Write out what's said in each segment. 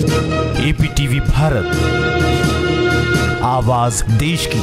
APTV Bharat, आवाज़ देश की।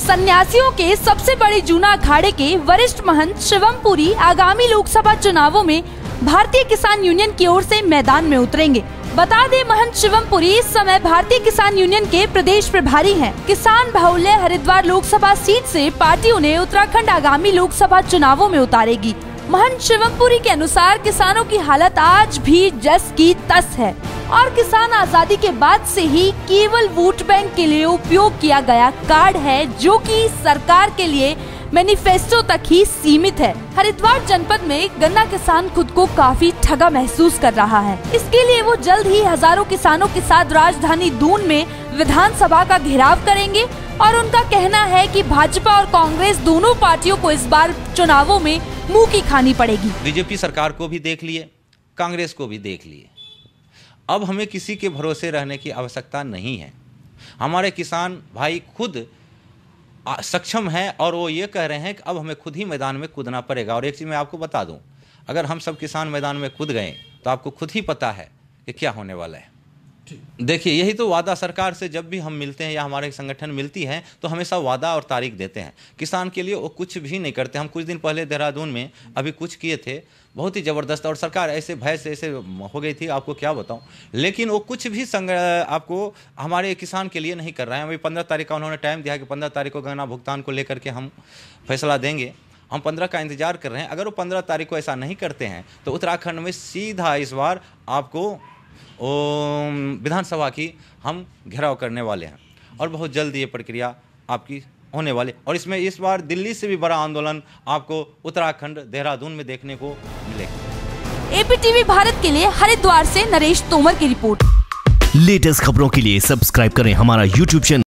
सन्यासियों के सबसे बड़े जूना अखाड़े के वरिष्ठ महंत शिवम पुरी आगामी लोकसभा चुनावों में भारतीय किसान यूनियन की ओर से मैदान में उतरेंगे। बता दें, महंत शिवम पुरी इस समय भारतीय किसान यूनियन के प्रदेश प्रभारी हैं। किसान बाहुल्य हरिद्वार लोकसभा सीट से पार्टी उन्हें उत्तराखंड आगामी लोकसभा चुनावों में उतारेगी। महंत शिवमपुरी के अनुसार किसानों की हालत आज भी जस की तस है। और किसान आज़ादी के बाद से ही केवल वोट बैंक के लिए उपयोग किया गया कार्ड है, जो कि सरकार के लिए मैनिफेस्टो तक ही सीमित है। हरिद्वार जनपद में गन्ना किसान खुद को काफ़ी ठगा महसूस कर रहा है। इसके लिए वो जल्द ही हज़ारों किसानों के साथ राजधानी दून में विधानसभा का घेराव करेंगे और उनका कहना है कि भाजपा और कांग्रेस दोनों पार्टियों को इस बार चुनावों में मुँह की खानी पड़ेगी। बीजेपी सरकार को भी देख लिए, कांग्रेस को भी देख लिए। अब हमें किसी के भरोसे रहने की आवश्यकता नहीं है। हमारे किसान भाई खुद सक्षम हैं और वो ये कह रहे हैं कि अब हमें खुद ही मैदान में कूदना पड़ेगा। और एक चीज़ मैं आपको बता दूँ, अगर हम सब किसान मैदान में कूद गए तो आपको खुद ही पता है कि क्या होने वाला है। देखिए, यही तो वादा सरकार से जब भी हम मिलते हैं या हमारे संगठन मिलती है तो हमेशा वादा और तारीख देते हैं। किसान के लिए वो कुछ भी नहीं करते। हम कुछ दिन पहले देहरादून में अभी कुछ किए थे, बहुत ही ज़बरदस्त और सरकार ऐसे भय से, ऐसे हो गई थी, आपको क्या बताऊँ? लेकिन वो कुछ भी संग, आपको हमारे किसान के लिए नहीं कर रहे हैं। अभी पंद्रह तारीख का उन्होंने टाइम दिया कि पंद्रह तारीख को गन्ना भुगतान को लेकर के हम फैसला देंगे। हम पंद्रह का इंतज़ार कर रहे हैं। अगर वो पंद्रह तारीख को ऐसा नहीं करते हैं तो उत्तराखंड में सीधा इस बार आपको विधानसभा की हम घेराव करने वाले हैं और बहुत जल्द ये प्रक्रिया आपकी होने वाली। और इसमें इस बार दिल्ली से भी बड़ा आंदोलन आपको उत्तराखंड देहरादून में देखने को मिलेगा। एपीटीवी भारत के लिए हरिद्वार से नरेश तोमर की रिपोर्ट। लेटेस्ट खबरों के लिए सब्सक्राइब करें हमारा यूट्यूब चैनल।